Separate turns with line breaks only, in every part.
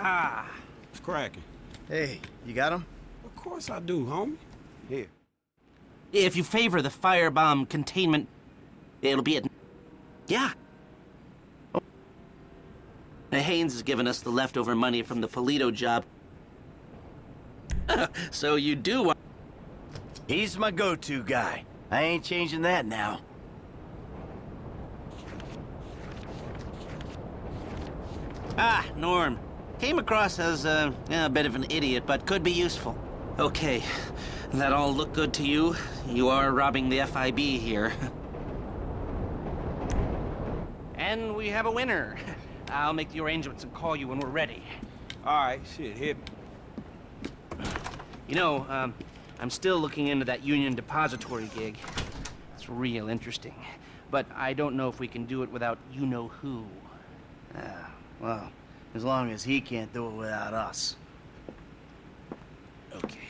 Ah, it's cracking.
Hey, you got him?
Of course I do, homie. Here.
If you favor the firebomb containment, it'll be at. Yeah. Oh. Haines has given us the leftover money from the Paleto job. so you do want.
He's my go-to guy. I ain't changing that now.
Ah, Norm. Came across as uh, a bit of an idiot, but could be useful. Okay, that all look good to you? You are robbing the FIB here. and we have a winner. I'll make the arrangements and call you when we're ready.
All right, shit, hit me.
You know, um, I'm still looking into that Union Depository gig. It's real interesting. But I don't know if we can do it without you-know-who.
Ah, well, as long as he can't do it without us.
Okay.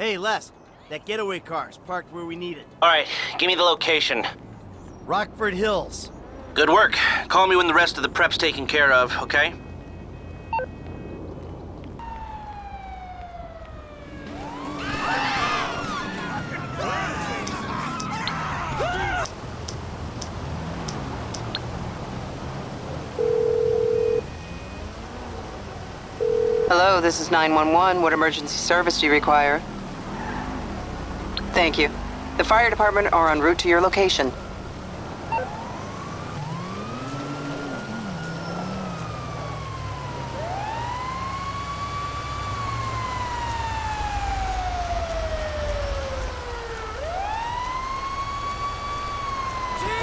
Hey, Les, that getaway car's parked where we need it.
All right, give me the location.
Rockford Hills.
Good work. Call me when the rest of the prep's taken care of, okay?
Hello, this is 911. What emergency service do you require? Thank you. The fire department are en route to your location.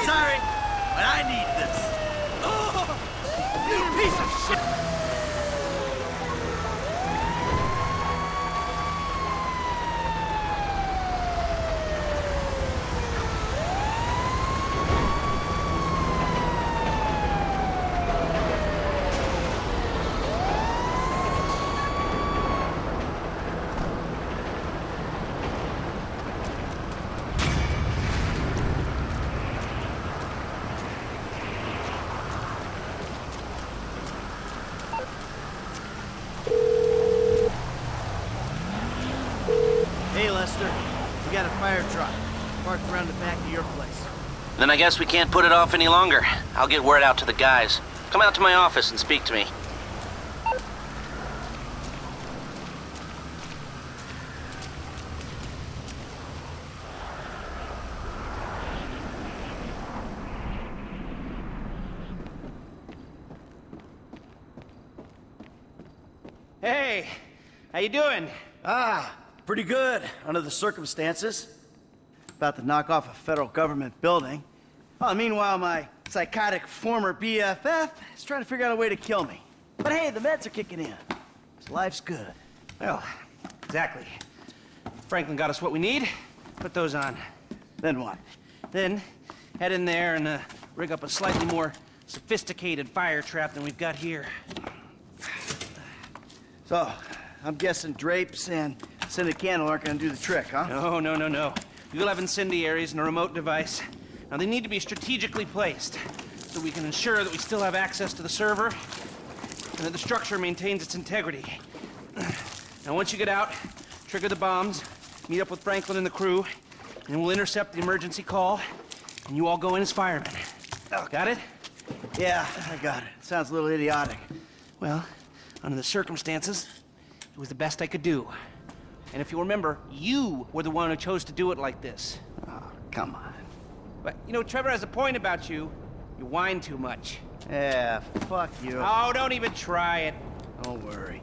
Sorry, but I need this. Oh, you piece of shit! Hey, Lester. We got a fire truck parked around the back of your place.
Then I guess we can't put it off any longer. I'll get word out to the guys. Come out to my office and speak to me.
Hey, how you doing?
Ah, pretty good under the circumstances. About to knock off a federal government building. Well, meanwhile, my psychotic former BFF is trying to figure out a way to kill me. But hey, the meds are kicking in. So life's good.
Well, exactly. Franklin got us what we need. Put those on.
Then what?
Then head in there and uh, rig up a slightly more sophisticated fire trap than we've got here.
So, I'm guessing drapes and Scented candle aren't gonna do the trick, huh?
No, no, no, no. You'll have incendiaries and a remote device. Now, they need to be strategically placed so we can ensure that we still have access to the server and that the structure maintains its integrity. Now, once you get out, trigger the bombs, meet up with Franklin and the crew, and we'll intercept the emergency call, and you all go in as firemen. Oh, Got it?
Yeah, I got it. Sounds a little idiotic.
Well, under the circumstances, it was the best I could do. And if you remember, you were the one who chose to do it like this.
Oh, come on.
But, you know, Trevor has a point about you. You whine too much.
Yeah, fuck you.
Oh, don't even try it.
Don't worry.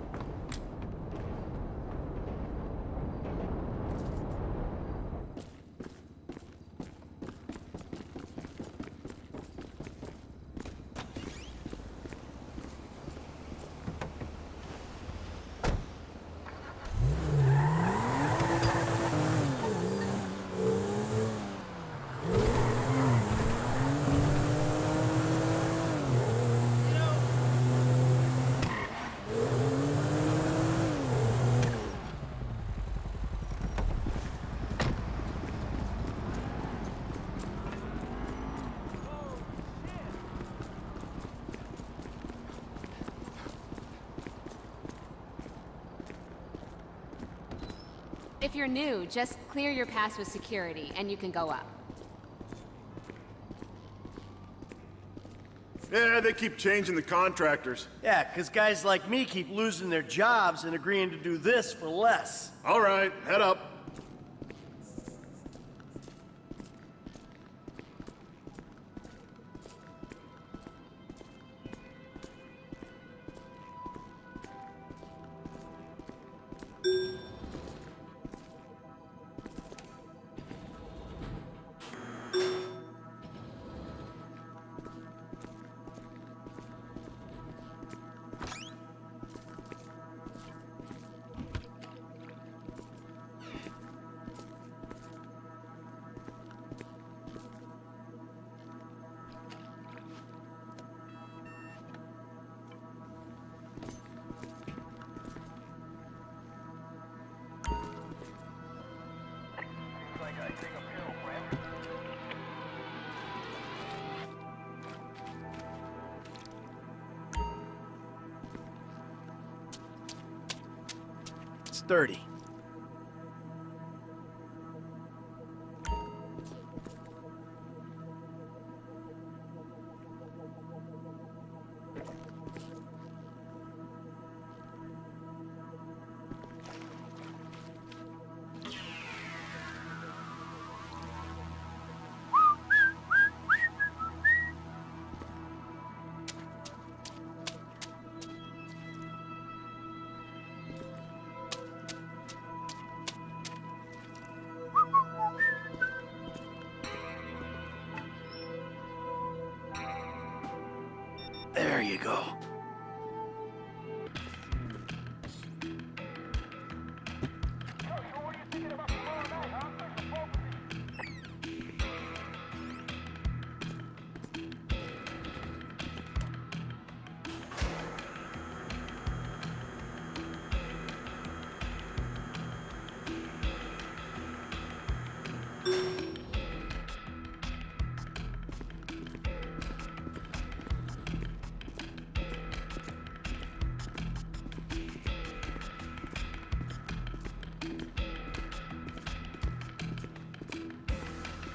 If you're new, just clear your pass with security and you can go up.
Yeah, they keep changing the contractors.
Yeah, because guys like me keep losing their jobs and agreeing to do this for less.
All right, head up.
30. There you go.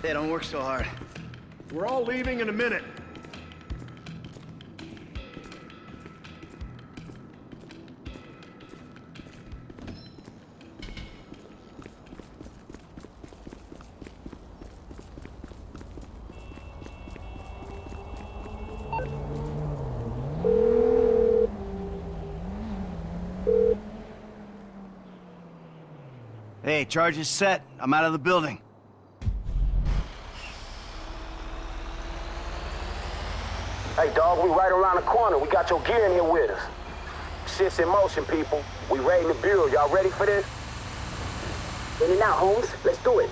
Hey, don't work so hard.
We're all leaving in a minute.
Hey, charge is set. I'm out of the building.
Hey, dog, we We got your gear in here with us. Shit's in motion, people. We raiding the bureau. Y'all ready for this? In and out, Holmes. Let's do it.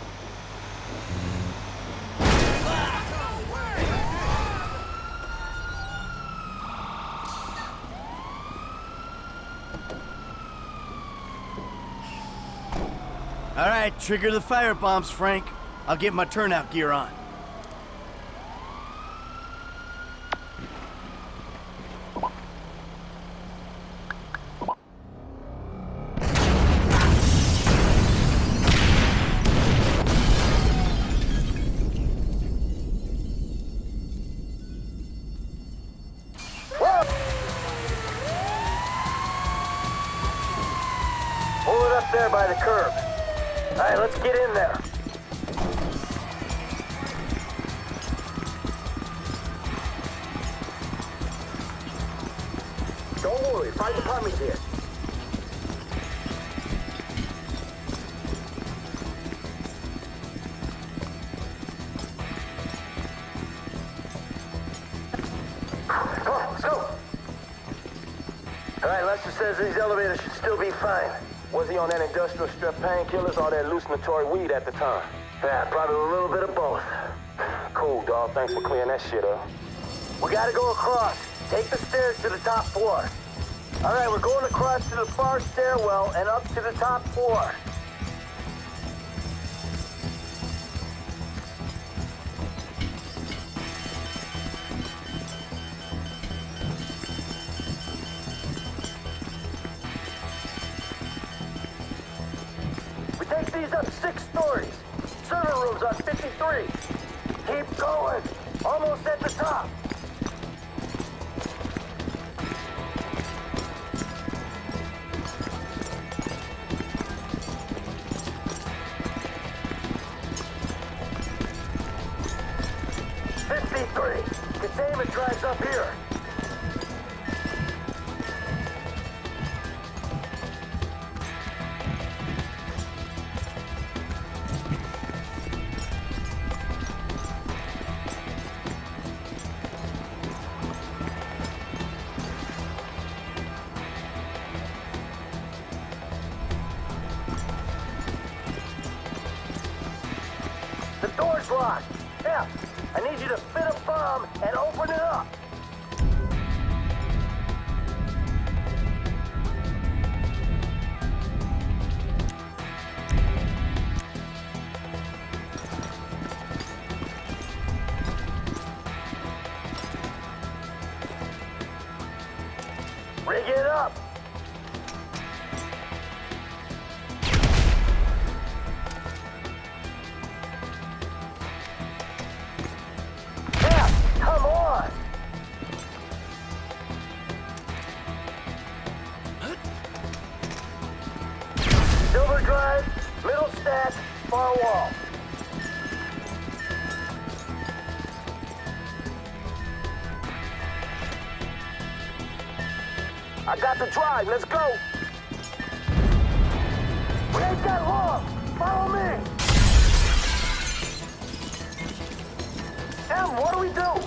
All right, trigger the fire bombs, Frank. I'll get my turnout gear on.
Up there by the curb. All right, let's get in there. Don't worry, fire department's here. On that industrial strep painkillers or that hallucinatory weed at the time? Yeah, probably a little bit of both. Cool, dog. Thanks for clearing that shit up. We gotta go across. Take the stairs to the top floor. All right, we're going across to the far stairwell and up to the top floor. Fifty-three. Containment drives up here. Rig it up. Got the drive, let's go. Ain't that long. Follow me. Em, what do we do?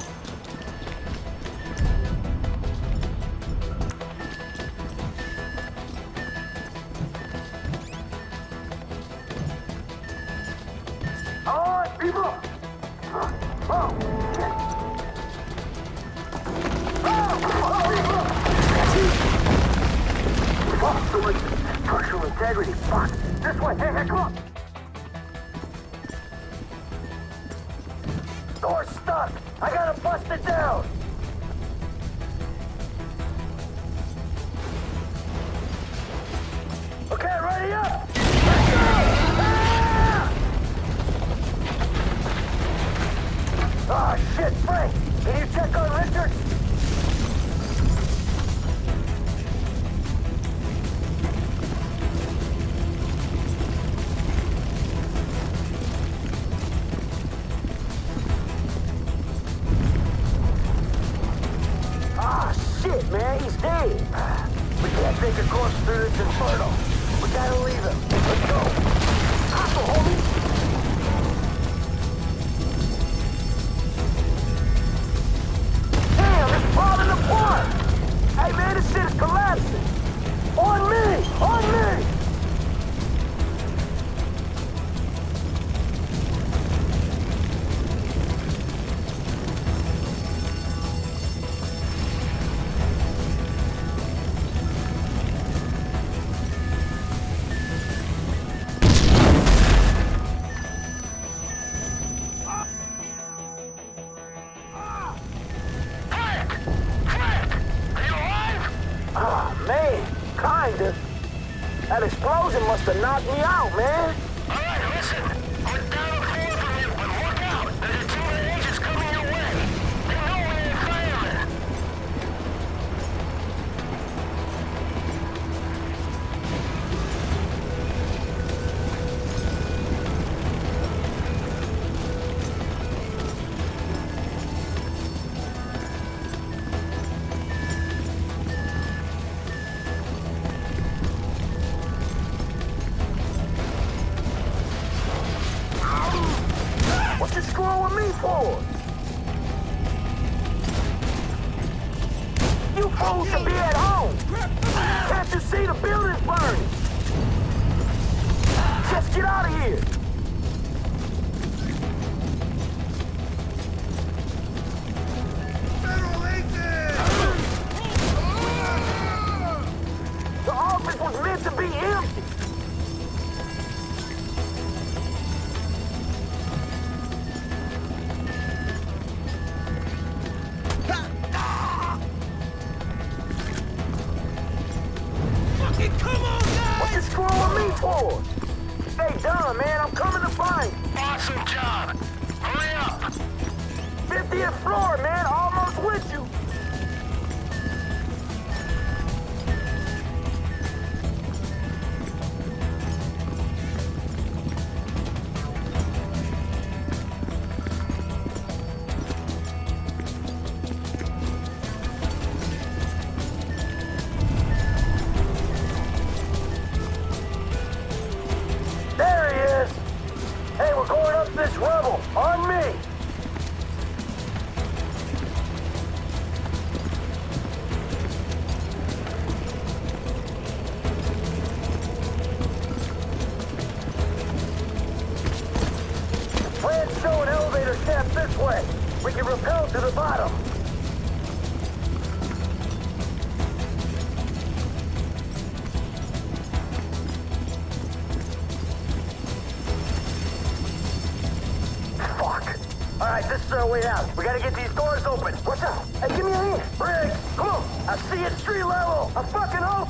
Is our way out. We gotta get these doors open. Watch out. Hey, give me a hand. Briggs, come on. I see it street level. I fucking hope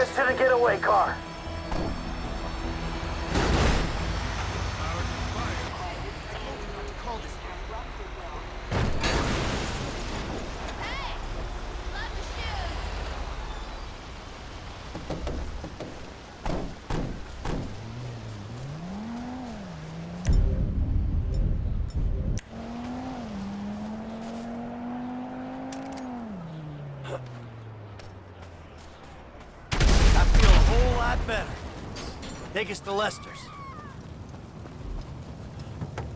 us to the getaway car.
I Take us to Lester's.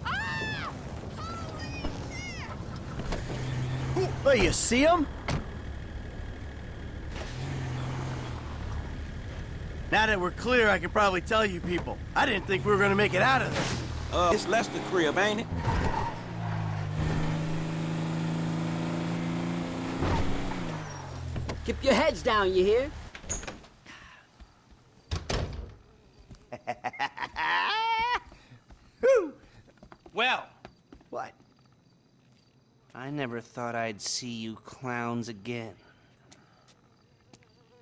Ah! Oh, you see him? Now that we're clear, I can probably tell you people. I didn't think we were gonna make it out of this.
Uh, it's Lester crib, ain't it?
Keep your heads down, you hear?
Never thought I'd see you clowns again.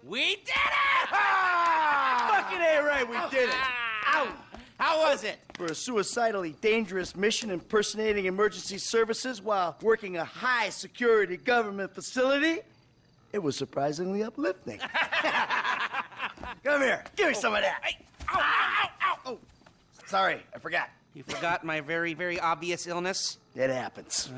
We did it!
Fucking A right, we did it!
Ow! How was it?
For a suicidally dangerous mission impersonating emergency services while working a high security government facility, it was surprisingly uplifting. Come here, give me some of that. Hey.
Ow, ow, ow, ow! Oh.
Sorry, I forgot.
You forgot my very, very obvious illness?
It happens.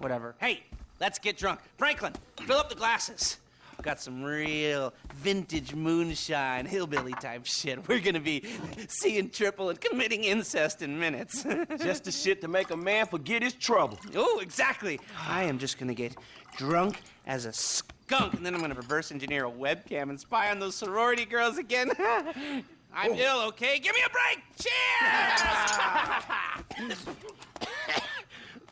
Whatever. Hey, let's get drunk. Franklin, fill up the glasses. Got some real vintage moonshine, hillbilly type shit. We're gonna be seeing triple and committing incest in minutes.
Just the shit to make a man forget his trouble.
oh, exactly. I am just gonna get drunk as a skunk, and then I'm gonna reverse engineer a webcam and spy on those sorority girls again. I'm oh. ill, okay? Give me a break! Cheers!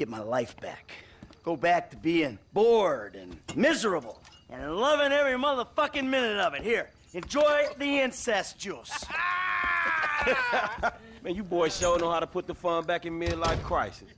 Get my life back. Go back to being bored and miserable and loving every motherfucking minute of it. Here, enjoy the incest juice.
Man, you boys sure know how to put the fun back in midlife crisis.